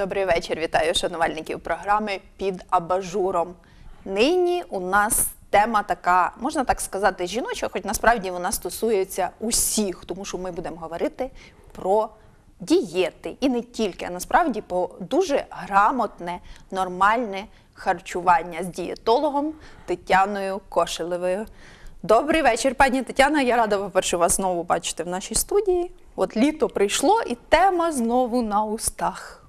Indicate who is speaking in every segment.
Speaker 1: Добрий вечір. Вітаю шанувальників програми під абажуром. Нині у нас тема така, можна так сказати, жіноча, хоч насправді вона стосується усіх, тому що ми будемо говорити про дієти і не тільки, а насправді про дуже грамотне, нормальне харчування з дієтологом Тетяною Кошелевою. Добрий вечір, пані Тетяна. Я рада, по-перше, вас знову бачити в нашій студії. От літо прийшло, і тема знову на устах.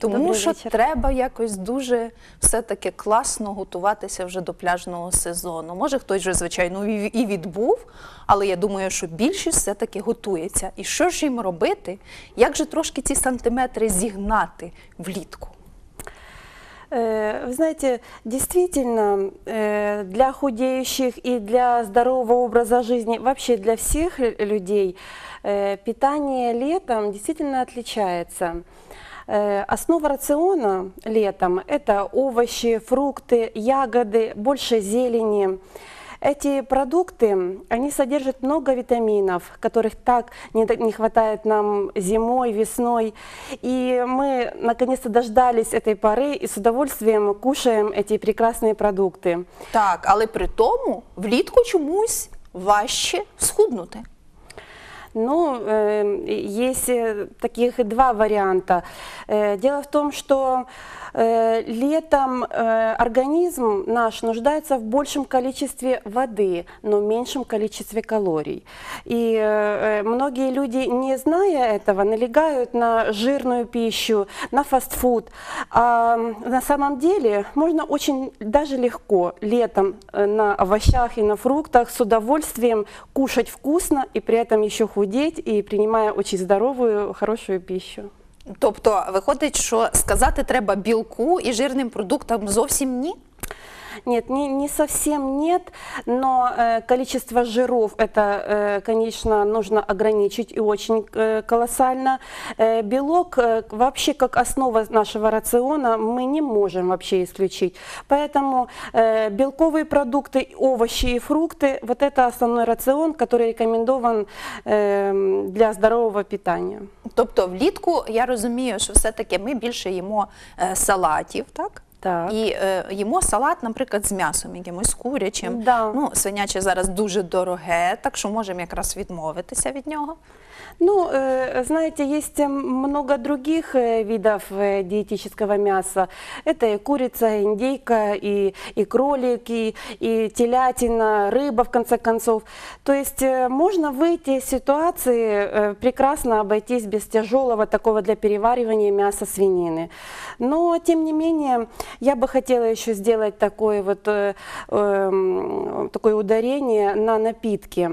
Speaker 1: Тому
Speaker 2: Добрий
Speaker 1: що
Speaker 2: вечір.
Speaker 1: треба якось дуже все-таки класно готуватися вже до пляжного сезону. Може, хтось вже, звичайно, і і відбув, але я думаю, що більшість все-таки готується. І що ж їм робити? Як же трошки ці сантиметри зігнати влітку?
Speaker 2: Э, Вы знаете, действительно, э, для худеющих и для здорового образа жизни, вообще для всех лю- людей, э, питание летом действительно отличается. Э, Основа рациона летом – это овощи, фрукты, ягоды, больше зелени. Эти продукты, они содержат много витаминов, которых так не, хватает нам зимой, весной. И мы наконец-то дождались этой поры и с удовольствием кушаем эти прекрасные продукты.
Speaker 1: Так, але при тому влітку чомусь важче схуднути.
Speaker 2: Ну, э, есть э, таких два варианта. Э, Дело в том, что летом э, организм наш нуждается в большем количестве воды, но меньшем количестве калорий. И э, э, многие люди, не зная этого, налегают на жирную пищу, на фастфуд. А на самом деле можно очень даже легко летом э, на овощах и на фруктах с удовольствием кушать вкусно и при этом еще худеть и принимая очень здоровую, хорошую пищу.
Speaker 1: Тобто, виходить, що сказати треба білку і жирним продуктам зовсім ні?
Speaker 2: Нет, не, не совсем нет, но э, количество жиров это, э, конечно, нужно ограничить и очень э, колоссально. Э, белок э, вообще как основа нашего рациона мы не можем вообще исключить. Поэтому э, белковые продукты, овощи и фрукты, вот это основной рацион, который рекомендован э, для здорового питания.
Speaker 1: Тобто, влітку я розумію, що все-таки ми більше їмо е, салатів, так?
Speaker 2: Так.
Speaker 1: І е, їмо салат, наприклад, з м'ясом, якимось курячим.
Speaker 2: Да.
Speaker 1: Ну, свиняче зараз дуже дороге, так що можемо якраз відмовитися від нього.
Speaker 2: Ну, э, знаете, есть э, много других э, видов э, диетического мяса. Это и курица, и индейка, и, и кролик, и, и телятина, рыба, в конце концов. То есть э, можно выйти из ситуации, э, прекрасно обойтись без тяжелого такого для переваривания мяса свинины. Но, тем не менее, я бы хотела еще сделать такое вот э, эм, такое ударение на напитки.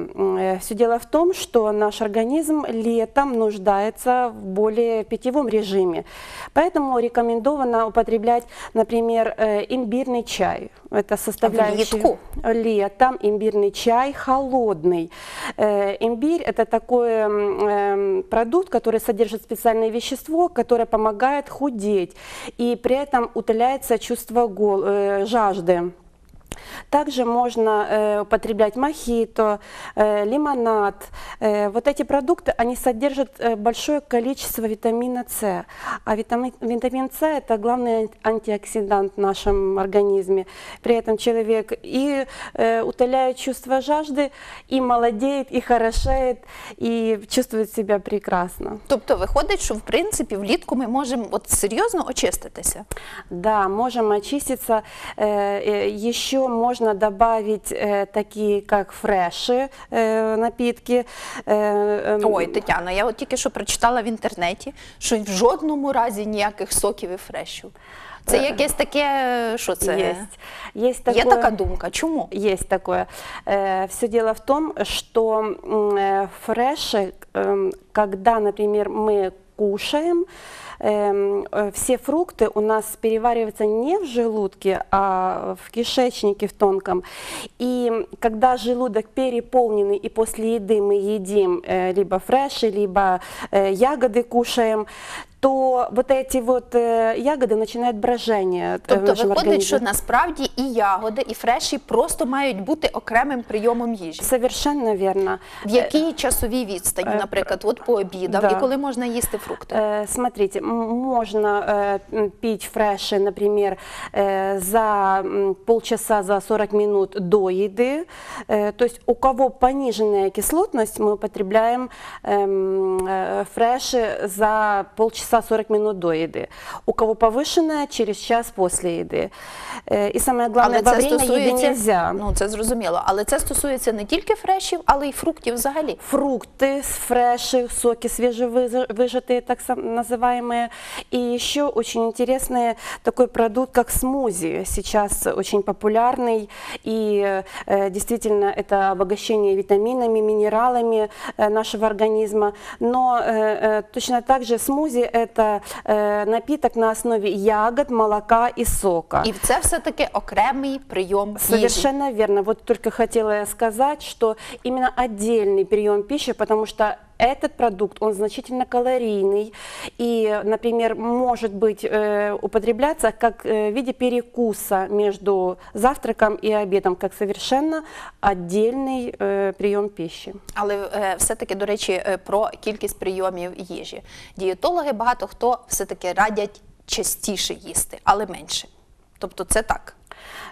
Speaker 2: Все дело в том, что наш организм летом нуждается в более питьевом режиме. Поэтому рекомендовано употреблять, например, э, имбирный чай. Это составляющая...
Speaker 1: Влітку?
Speaker 2: Летом имбирный чай холодный. Э, Имбирь это такой эм, продукт, который содержит специальное вещество, которое помогает худеть и при этом утоляется чувство гол- э, жажды. Также можно э, употреблять мохито, э, лимонад. Э, вот эти продукты, они содержат э, большое количество витамина С. А витамин, витамин С – это главный антиоксидант в нашем организме. При этом человек и э, утоляет чувство жажды, и молодеет, и хорошеет, и чувствует себя прекрасно.
Speaker 1: Тобто, виходить, що в принципі влітку ми можемо от серйозно очиститися.
Speaker 2: Да, можем очиститься. Э, э, Еще можно добавить э, такие, как фреши, э, напитки. Э, эм,
Speaker 1: Ой, Тетяна, я от тільки що прочитала в інтернеті, що в жодному разі ніяких соків і фрешів. Це якесь таке, що це?
Speaker 2: Есть. Есть
Speaker 1: Є
Speaker 2: такое-
Speaker 1: така думка. Чому?
Speaker 2: Есть такое. Все дело в том, что м, э, фреши, эм, когда, например, мы кушаем, эм, э, все фрукты у нас перевариваются не в желудке, а в кишечнике в тонком. И когда желудок переполненный, и после еды мы едим э, либо фреши, либо э, ягоды кушаем, то вот эти вот э, ягоды начинают брожение э, в
Speaker 1: Тобто
Speaker 2: нашем
Speaker 1: виходить,
Speaker 2: организме.
Speaker 1: що насправді і ягоди, і фреші просто мають бути окремим прийомом їжі.
Speaker 2: Совершенно верно.
Speaker 1: В якій часовій відстані, наприклад, от по обідам,
Speaker 2: да.
Speaker 1: і коли можна їсти фрукти?
Speaker 2: Э, Смотрите, м- можно э, м, пить фреши, например, э, за м, полчаса, за 40 минут до еды. Э, То есть у кого пониженная кислотность, мы употребляем эм, э, фреши за полчаса 40 минут до еды. У кого повышенная, через час после еды. Э, И самое главное, во время еды нельзя.
Speaker 1: ну це зрозуміло, але це стосується не тільки фрешів, але й фруктів взагалі.
Speaker 2: фрукты, фреши, соки свежевыжатые, так сам- называемые. И еще очень интересный такой продукт, как смузи. Сейчас очень популярный. И э, действительно это обогащение витаминами, минералами э, нашего организма. Но э, э, точно так же смузи – это э, напиток на основе ягод, молока и сока.
Speaker 1: І це все-таки окремий прийом їжі.
Speaker 2: Совершенно верно. Вот только хотела я сказать, что именно отдельный прием пищи, потому что этот продукт, он значительно калорийный и, например, может быть э, употребляться как э, в виде перекуса между завтраком и обедом, как совершенно отдельный э, прием пищи.
Speaker 1: Але е, все-таки, до речі, е, про кількість прийомів їжі. Дієтологи багато хто все-таки радять частіше їсти, але менше. Тобто це так.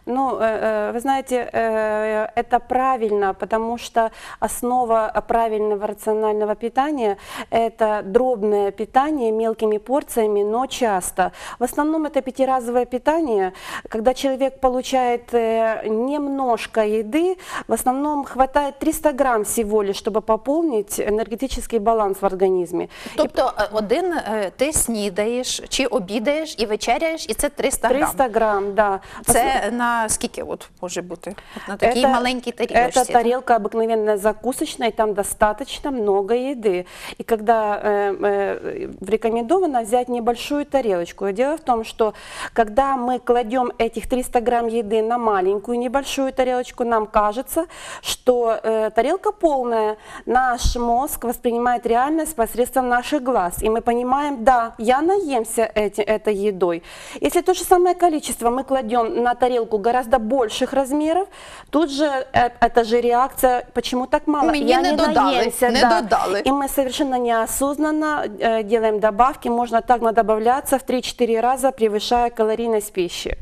Speaker 2: Ну, э, э, вы знаете, э, это правильно, потому что основа правильного рационального питания – это дробное питание мелкими порциями, но часто. В основном это пятиразовое питание, когда человек получает э, немножко еды, в основном хватает 300 грамм всего лишь, чтобы пополнить энергетический баланс в организме.
Speaker 1: Тобто е, один е, ти снідаєш чи обідаєш і вечеряєш, і це 300 грам.
Speaker 2: 300 грамм, да.
Speaker 1: Це на скільки от може бути? От на такій
Speaker 2: Это-
Speaker 1: маленькій тарілочці.
Speaker 2: Это тарелка обыкновенная закусочная, и там достаточно много еды. И когда э, э, рекомендовано взять небольшую тарелочку. И Дело в том, что когда мы кладем этих 300 грамм еды на маленькую небольшую тарелочку, нам кажется, что э, тарелка полная. Наш мозг воспринимает реальность посредством наших глаз. И мы понимаем, да, я наемся эти, этой едой. Если то же самое количество мы кладем на тарелку гораздо больших размеров, тут же э, это же реакция, почему так мало?
Speaker 1: Мне
Speaker 2: я
Speaker 1: не
Speaker 2: не,
Speaker 1: додали,
Speaker 2: наемся,
Speaker 1: не
Speaker 2: да.
Speaker 1: додали.
Speaker 2: И мы совершенно неосознанно э, делаем добавки, можно так надобавляться в 3-4 раза, превышая калорийность пищи.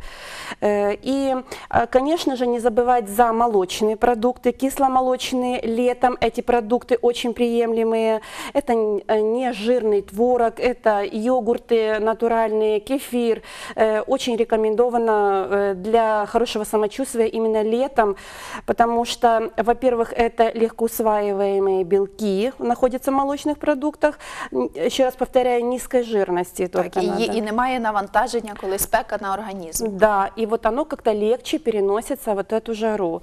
Speaker 2: Э, и, конечно же, не забывать за молочные продукты, кисломолочные. Летом эти продукты очень приемлемые. Это не жирный творог, это йогурты натуральные, кефир. Очень рекомендовано э, для хорошего самочувствия именно летом, потому что, во-первых, это легко усваиваемые белки находятся в молочных продуктах. Н- Еще раз повторяю, низкой жирности только
Speaker 1: Так, і,
Speaker 2: надо.
Speaker 1: є- і немає навантаження, коли спека на організм.
Speaker 2: Да, и вот оно как-то легче переносится вот эту жару.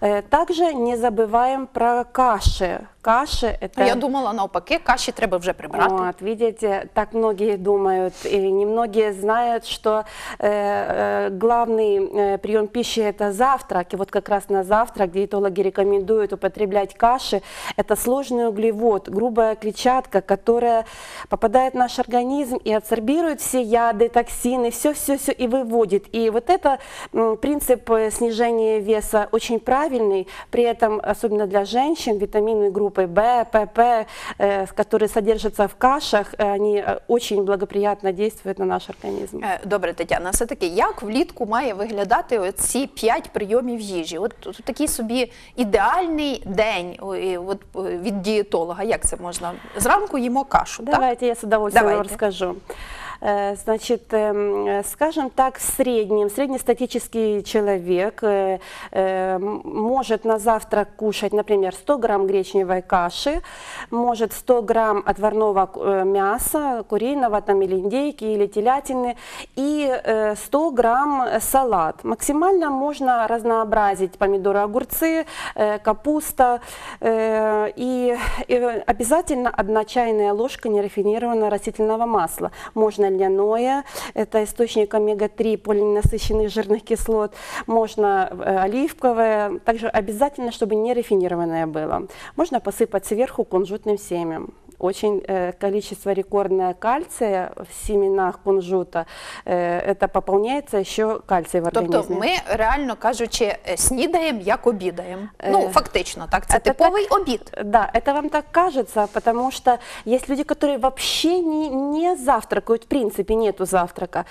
Speaker 2: Э, Также не забываем про каши. Каши это...
Speaker 1: А Я думала, навпаки, каші треба вже прибрати.
Speaker 2: Вот, видите, так многие думают, и немногие знают, что э, э, главный э, прием пищи это завтрак. И вот как раз на завтрак диетологи рекомендуют употреблять каши. Это сложный углевод, грубая клетчатка, которая попадает в наш организм и адсорбирует все яды, токсины, все-все-все и выводит. И вот это принцип э, снижения веса очень правильный. При этом, особенно для женщин, витамины группы В, ПП, э, которые содержатся в кашах, э, они э, очень благоприятно действуют на наш организм.
Speaker 1: Добре, Тетяна, все-таки як влітку має виглядати ці п'ять прийомів їжі? От, от такий собі ідеальний день от, е, від дієтолога. Як це можна? Зранку їмо кашу, так?
Speaker 2: Давайте я с удовольствием
Speaker 1: Давайте.
Speaker 2: расскажу. Э, Значит, эм, э, скажем так, в среднем, среднестатический человек э, э, может на завтрак кушать, например, 100 грамм гречневой каши, может 100 грамм отварного э, мяса, куриного там, или индейки, или телятины, и э, 100 грамм салат. Максимально можно разнообразить помидоры, огурцы, э, капуста, э, и обязательно одна чайная ложка нерафинированного растительного масла. Можно льняное, это источник омега-3 полиненасыщенных жирных кислот, можно э, оливковое, также обязательно, чтобы не рафинированное было. Можно посыпать сверху кунжутным семем очень э, количество рекордное кальция в семенах кунжута. Э, это пополняется еще кальций в организме.
Speaker 1: Тобто ми, реально кажучи, е, снідаємо як обідаємо.
Speaker 2: Е,
Speaker 1: Ну, фактично, так, це
Speaker 2: це
Speaker 1: типовий обід.
Speaker 2: Да, это вам так кажется, потому что есть люди, которые вообще не, не завтракают, в принципе нету завтрака.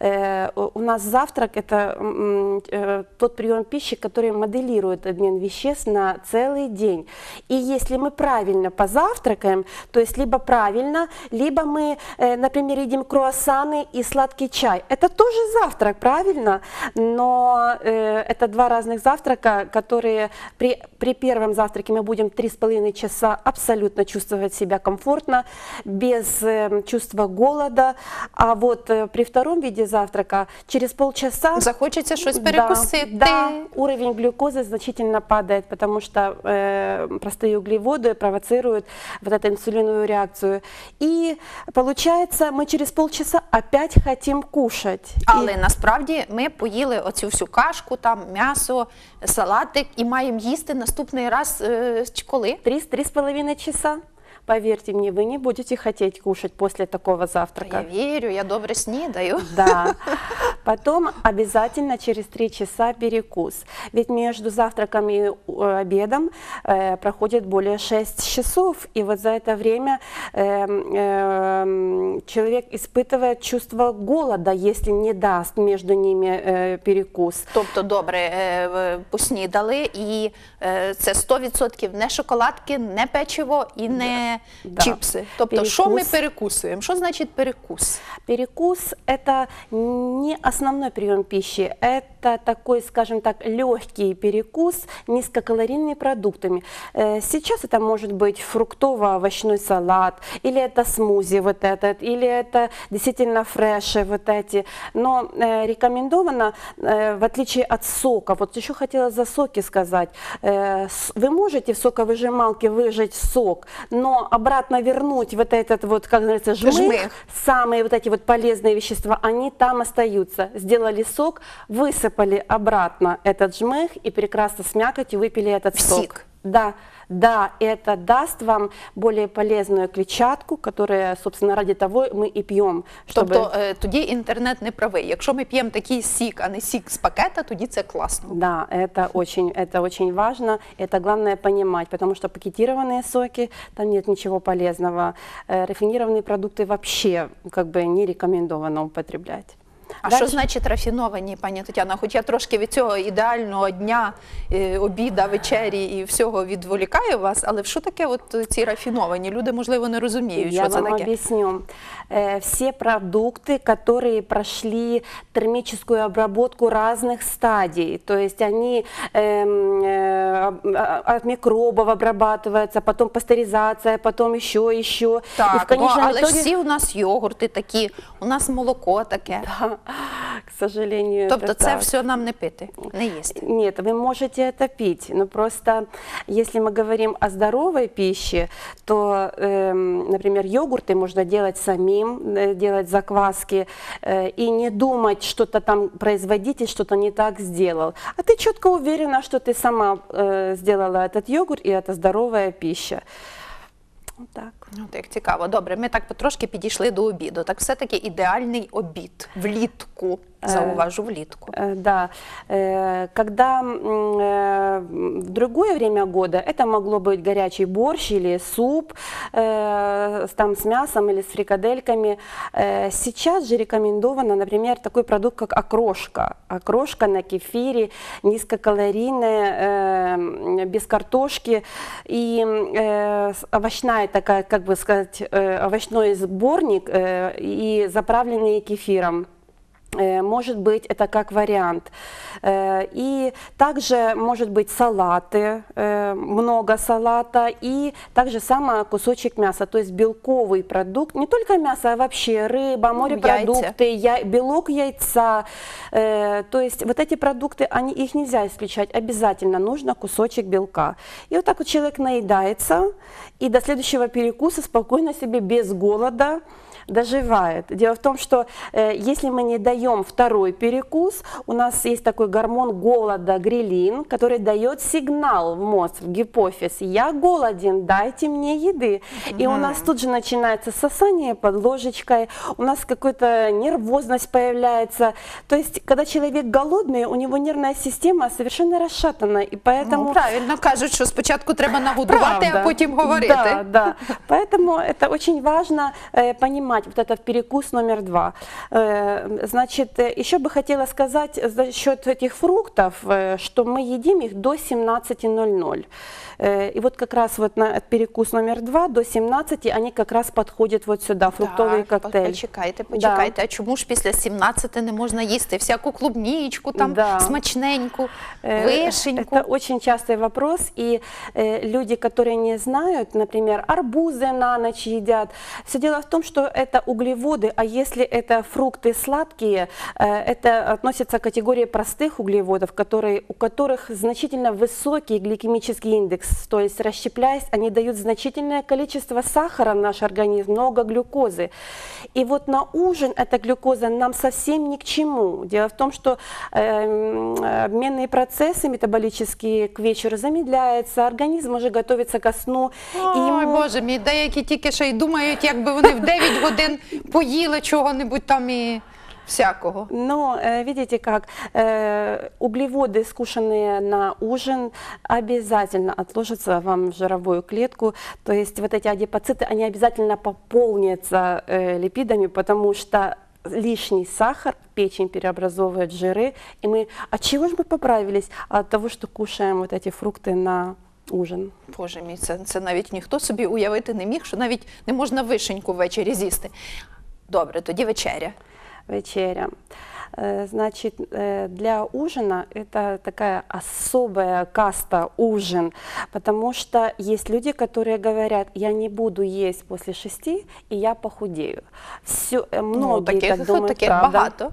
Speaker 2: Э, у- у нас завтрак это м, э, тот прием пищи, который моделирует обмен веществ на целый день. И если мы правильно позавтракаем, то есть либо правильно, либо мы, э, например, едим круассаны и сладкий чай. Это тоже завтрак, правильно? Но э, это два разных завтрака, которые при, при первом завтраке мы будем 3,5 часа абсолютно чувствовать себя комфортно, без э, чувства голода. А вот при втором виде завтрака через полчаса...
Speaker 1: Захочеться щось
Speaker 2: Да,
Speaker 1: перекусити.
Speaker 2: Да, уровень глюкозы значительно падает, потому что э, простые углеводы провоцируют вот эту инсулиновую реакцию. И получается, ми через полчаса опять хотим кушать. Але
Speaker 1: Але насправді ми поїли оцю всю кашку, там м'ясо, салатик і маємо їсти наступний раз е, коли?
Speaker 2: Три, три с половиной часа. Поверьте мне, вы не будете хотеть кушать после такого завтрака.
Speaker 1: Я вірю, я добре снідаю.
Speaker 2: Да. Потом обязательно через три часа перекус. Ведь между завтраком и э, обедом э, проходит более 6 часов. И вот за это время э, э, человек испытывает чувство голода, если не даст между ними э, перекус.
Speaker 1: Тобто, добре, е, в- поснідали, і е, це 100% не шоколадки, не печиво і не
Speaker 2: да.
Speaker 1: чіпси. Тобто, що ми
Speaker 2: Перекус.
Speaker 1: перекусуємо? Що значить перекус?
Speaker 2: Перекус – это не основной прием пищи, это такой, скажем так, легкий перекус низкокалорийными продуктами. Э, Сейчас это может быть фруктово-овощной салат, или это смузи вот этот, или это действительно фреши вот эти. Но э, рекомендовано, э, в отличие от сока, вот еще хотела за соки сказать, вы можете в соковыжималке выжать сок, но обратно вернуть вот этот вот, как говорится, жмых,
Speaker 1: Жмых.
Speaker 2: самые вот эти вот полезные вещества, они там остаются. Сделали сок, высыпали обратно этот жмых и прекрасно с мякотью выпили этот
Speaker 1: В
Speaker 2: сок.
Speaker 1: сик.
Speaker 2: Да, да, это даст вам более полезную клетчатку, которая, собственно, ради того мы и пьем, чтобы...
Speaker 1: Тобто е, тоді інтернет не правий. Якщо ми п'ємо такий сік, а не сік з пакета, тоді це класно.
Speaker 2: Да, это очень, это очень важно, это главное понимать, потому что пакетированные соки, там нет ничего полезного. Э, Рафинированные продукты вообще как бы не рекомендовано употреблять.
Speaker 1: А
Speaker 2: Дальше-
Speaker 1: що значить рафіновані, пані Тетяна? Хоч я трошки від цього ідеального дня, е, обіда, вечері і всього відволікаю вас, але що таке от ці рафіновані? Люди, можливо, не розуміють,
Speaker 2: Я
Speaker 1: що це
Speaker 2: вам
Speaker 1: таке.
Speaker 2: объясню. Э, Все продукты, которые прошли термическую обработку разных стадий, то есть они эм, э, об- а- от микробов обрабатываются, потом пастеризация, потом еще, еще. и в
Speaker 1: Так, ну,
Speaker 2: конечном
Speaker 1: але ж
Speaker 2: итоге,
Speaker 1: всі у нас йогурти такі, у нас молоко таке.
Speaker 2: К сожалению,
Speaker 1: Тобто
Speaker 2: это
Speaker 1: це
Speaker 2: так.
Speaker 1: все нам не пити, не їсти.
Speaker 2: Нет, вы можете это пить, но просто если мы говорим о здоровой пище, то, эм, например, йогурты можно делать самим, э, делать закваски э, и не думать, что-то там производитель что-то не так сделал. А ты четко уверена, что ты сама э, сделала этот йогурт, и это здоровая пища. Вот так.
Speaker 1: Ну, так цікаво. Добре, ми так потрошки підійшли до обіду. Так все-таки ідеальний обід влітку. Зауважу влітку.
Speaker 2: Э, Да, Э, когда м, э, в другое время года это могло быть горячий борщ или суп э, с- там с мясом или с фрикадельками. Э, Сейчас же рекомендовано, например, такой продукт, как окрошка. Окрошка на кефире, низкокалорийная, э, м, без картошки и э, с- овощная такая, как бы сказать, э, овощной сборник э, и заправленный кефиром. Э, Может быть, это как вариант. Э, И также может быть салаты, э, много салата, и также само кусочек мяса, то есть белковый продукт, не только мясо, а вообще рыба, морепродукты, я- белок яйца. То есть вот эти продукты, они, их нельзя исключать, обязательно нужно кусочек белка. И вот так вот человек наедается, и до следующего перекуса спокойно себе без голода доживает. Дело в том, что если мы не даем даем второй перекус, у нас есть такой гормон голода, грелин, который дает сигнал в мозг, в гипофиз. Я голоден, дайте мне еды. И у нас тут же начинается сосание под ложечкой, у нас какая-то нервозность появляется. То есть, когда человек голодный, у него нервная система совершенно расшатана, и поэтому...
Speaker 1: Ну, правильно кажуть, що спочатку треба нагодувати, а
Speaker 2: Правда.
Speaker 1: потім говорити.
Speaker 2: Да, да. Поэтому это очень важно э, понимать, вот этот перекус номер два. Э, значит, э, еще бы хотела сказать за счет этих фруктов, э, что мы едим их до 17.00. Э, и вот как раз вот на перекус номер два до 17 они как раз подходят вот сюда, фруктовый
Speaker 1: Так,
Speaker 2: коктейль.
Speaker 1: Почекайте, почекайте. А чому ж після 17 не можна їсти всяку клубнічку, там
Speaker 2: Да.
Speaker 1: смачненьку,
Speaker 2: Э,
Speaker 1: вишеньку?
Speaker 2: Это очень частый вопрос, и э, люди, которые не знают, например, арбузы на ночь едят. Все дело в том, что это углеводы, а если это фрукты сладкие, э, это относится к категории простых углеводов, которые, у которых значительно высокий гликемический индекс, то есть расщепляясь, они дают значительное количество сахара в наш организм, много глюкозы. И вот на ужин эта глюкоза нам совсем ни к чему. Дело в том, что эм, обменные процессы метаболические к вечеру замедляются, организм уже готовится ко сну. и
Speaker 1: Ой,
Speaker 2: ему-
Speaker 1: Боже мій, деякі тільки ще й думають, якби вони в 9 годин поїли чого-небудь там і всякого.
Speaker 2: Но э, видите как, э, углеводы, скушенные на ужин, обязательно отложатся вам в жировую клетку. То есть вот эти адипоциты, они обязательно пополнятся э, липидами, потому что лишний сахар печень переобразовывает в жиры. И мы, от чего же мы поправились? От того, что кушаем вот эти фрукты на ужин.
Speaker 1: Боже мій, це, це навіть ніхто собі уявити не міг, що навіть не можна вишеньку ввечері з'їсти. Добре, тоді вечеря.
Speaker 2: Вечеря. Э, Значит, э, для ужина это такая особая каста ужин, потому что есть люди, которые говорят, я не буду есть после шести, и я похудею. Все,
Speaker 1: Ну,
Speaker 2: многие
Speaker 1: таких,
Speaker 2: так думают,
Speaker 1: таких
Speaker 2: правда.
Speaker 1: багато.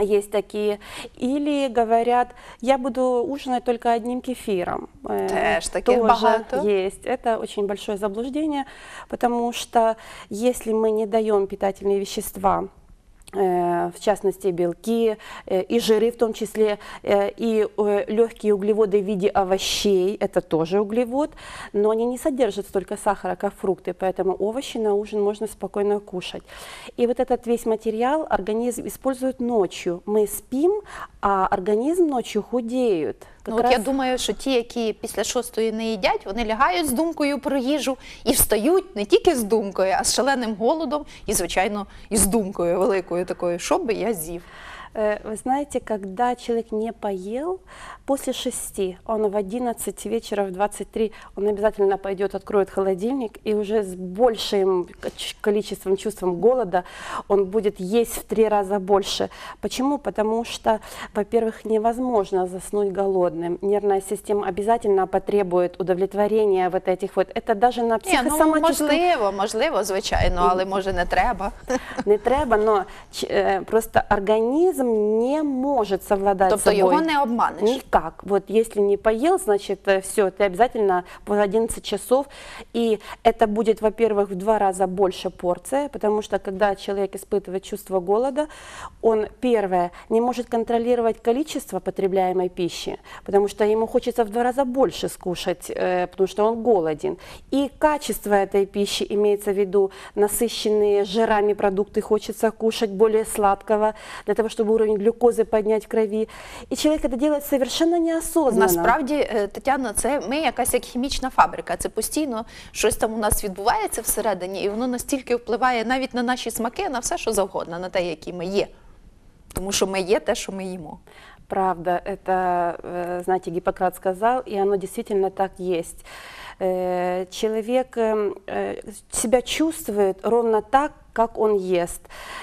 Speaker 2: Есть такие. Или говорят, я буду ужинать только одним кефиром. Э,
Speaker 1: Теж таких
Speaker 2: тоже
Speaker 1: багато.
Speaker 2: есть. Это очень большое заблуждение, потому что если мы не даем питательные вещества, э, в частности белки э, и жиры в том числе, э, и легкие углеводы в виде овощей, это тоже углевод, но они не содержат столько сахара, как фрукты, поэтому овощи на ужин можно спокойно кушать. И вот этот весь материал организм использует ночью. Мы спим, а организм ночью худеет.
Speaker 1: Ну,
Speaker 2: Как
Speaker 1: от я
Speaker 2: раз-
Speaker 1: думаю, що ті, які після шостої не їдять, вони лягають з думкою про їжу і встають не тільки з думкою, а з шаленим голодом і, звичайно, і з думкою великою Такою, що би я з'їв.
Speaker 2: Э, Вы знаете, когда человек не поел, после 6, он в 11 вечера, в 23, он обязательно пойдет, откроет холодильник и уже с большим количеством, чувством голода он будет есть в три раза больше. Почему? Потому что, во-первых, невозможно заснуть голодным. Нервная система обязательно потребует удовлетворения вот этих вот. Это даже на
Speaker 1: ну
Speaker 2: психосоматическом
Speaker 1: можливо, можливо, звичайно, але може не треба.
Speaker 2: не треба, но э, просто организм не может совладать
Speaker 1: Тобто
Speaker 2: собой.
Speaker 1: його не обманеш.
Speaker 2: Никак. Вот если не поел, значит, все, ты обязательно по 11 часов. И это будет, во-первых, в два раза больше порция, потому что когда человек испытывает чувство голода, он, первое, не может контролировать количество потребляемой пищи, потому что ему хочется в два раза больше скушать, э, потому что он голоден. И качество этой пищи, имеется в виду насыщенные жирами продукты, хочется кушать более сладкого, для того, чтобы уровень глюкозы поднять в крови. И человек это делает совершенно неосознанно.
Speaker 1: Насправді, е, Тетяно, це ми якась як хімічна фабрика. Це постійно щось там у нас відбувається всередині, і воно настільки впливає навіть на наші смаки, на все, що завгодно, на те, які ми є. Тому що ми є те, що ми їмо.
Speaker 2: Правда, это, э, знаете, Гиппократ сказал, и оно действительно так есть. Э, Человек эм, э, себя чувствует ровно так, как он ест.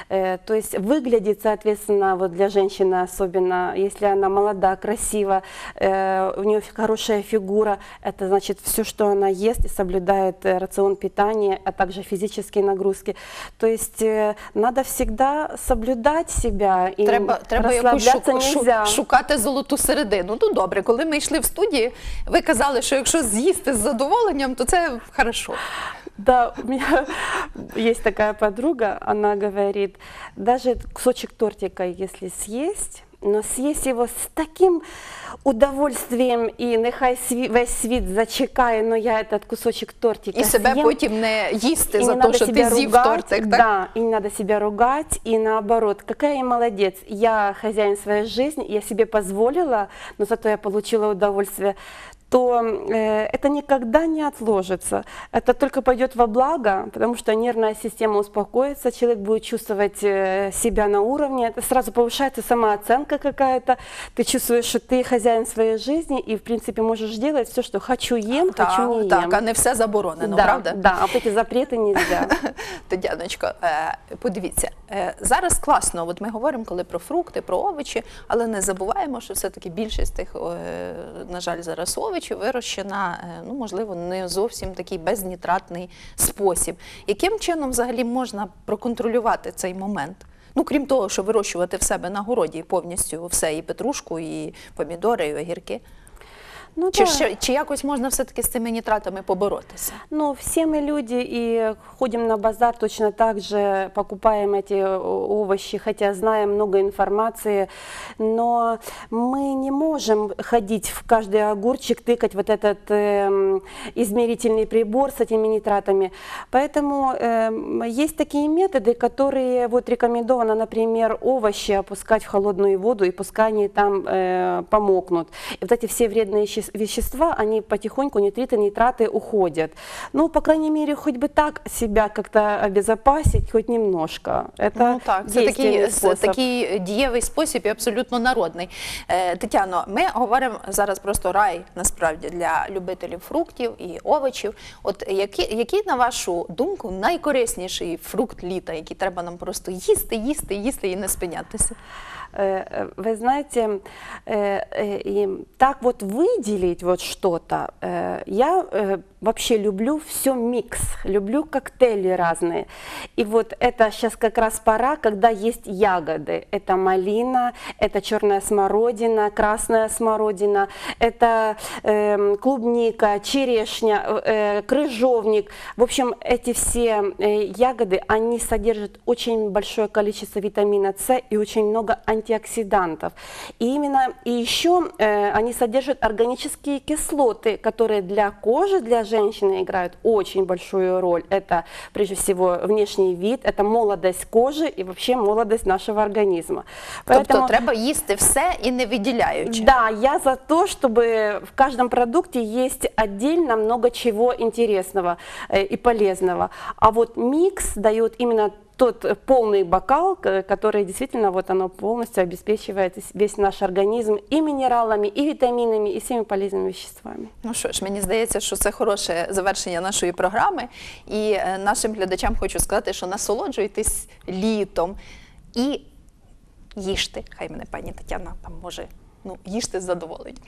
Speaker 2: Э, То есть выглядит, соответственно, вот для женщины особенно, если она молода, красива, э, у нее хорошая фигура, это значит все, что она ест и соблюдает э, рацион питания, а также физические нагрузки. То есть э, надо всегда соблюдать себя и
Speaker 1: Треба, треба якусь
Speaker 2: расслабляться
Speaker 1: шук, шу-
Speaker 2: нельзя.
Speaker 1: шукати золоту середину. Ну добре, коли ми йшли в студії, ви казали, що якщо з'їсти з задоволенням, то це хорошо.
Speaker 2: Да, у меня есть такая подруга, подруга, она говорит, даже кусочек тортика, если съесть, но съесть его с таким удовольствием і нехай сві- весь світ зачекає, но я этот кусочек тортика
Speaker 1: І себе
Speaker 2: съем.
Speaker 1: потім не їсти
Speaker 2: И
Speaker 1: за
Speaker 2: не
Speaker 1: те,
Speaker 2: надо
Speaker 1: що ти
Speaker 2: себя
Speaker 1: з'їв
Speaker 2: ругать,
Speaker 1: тортик. Так?
Speaker 2: Да, и не надо себя ругать, и наоборот, какая я молодец, я хозяин своей жизни, я себе позволила, но зато я получила удовольствие, то э, это никогда не отложится. Это только пойдет во благо, потому что нервная система успокоится, человек будет чувствовать э, себя на уровне, это сразу повышается самооценка какая-то, ты чувствуешь, что ты хозяин своей жизни и, в принципе, можешь делать все, что хочу ем, хочу не ем.
Speaker 1: так, а не все заборонено,
Speaker 2: да,
Speaker 1: правда?
Speaker 2: да, а эти запреты нельзя.
Speaker 1: Тетяночко, е, подивіться, зараз класно, от ми говоримо коли про фрукти, про овочі, але не забуваємо, що все-таки більшість тих, е, на жаль, зараз овочів вирощена, е, ну, можливо, не зовсім такий безнітратний спосіб. Яким чином взагалі можна проконтролювати цей момент? Ну, крім того, що вирощувати в себе на городі повністю все, і петрушку, і помідори, і огірки.
Speaker 2: Ну,
Speaker 1: Чи,
Speaker 2: да.
Speaker 1: ще, чи якось можна все-таки з цими нітратами поборотися?
Speaker 2: Ну, все мы люди и ходим на базар точно так же, покупаем эти э, овощи, хотя знаем много информации, но мы не можем ходить в каждый огурчик, тыкать вот этот измерительный прибор с этими нитратами. Поэтому эм, есть такие методы, которые вот рекомендовано, например, овощи опускать в холодную воду, и пускай они там э, помокнут. И вот эти все вредные веще- вещества, они потихоньку, нитриты, нитраты уходят. Ну, по крайней мере, хоть бы так себя как-то обезопасить, хоть немножко. Это
Speaker 1: Ну так, це такий,
Speaker 2: действенный
Speaker 1: с-
Speaker 2: способ.
Speaker 1: такий дієвий спосіб і абсолютно народний. Е, Тетяно, ми говоримо зараз просто рай насправді для любителів фруктів і овочів. От які, який, на вашу думку, найкорисніший фрукт літа, який треба нам просто їсти, їсти, їсти і не спинятися?
Speaker 2: Э, э, Вы знаете, э, э, и так вот выделить вот что-то, э, я э, вообще люблю все микс, люблю коктейли разные. И вот это сейчас как раз пора, когда есть ягоды. Это малина, это черная смородина, красная смородина, это эм, клубника, черешня, э, э, крыжовник. В общем, эти все э, ягоды, они содержат очень большое количество витамина С и очень много антиоксидантов. И именно и еще э, они содержат органические кислоты, которые для кожи, для женщины играют очень большую роль. Это прежде всего внешний вид, это молодость кожи и вообще молодость нашего организма.
Speaker 1: Тобто треба їсти все і не виділяючи.
Speaker 2: Да, я за то, чтобы в каждом продукте есть отдельно много чего интересного э, и полезного. А вот микс дает именно тот э, полный бокал, к- который действительно вот оно полностью обеспечивает весь наш организм и минералами, и витаминами, и всеми полезными веществами.
Speaker 1: Ну що ж, мені здається, що це хороше завершення нашої програми. І е, нашим глядачам хочу сказати, що насолоджуйтесь літом і їжте. Хай мене пані Тетяна там може, ну, їжте з задоволенням.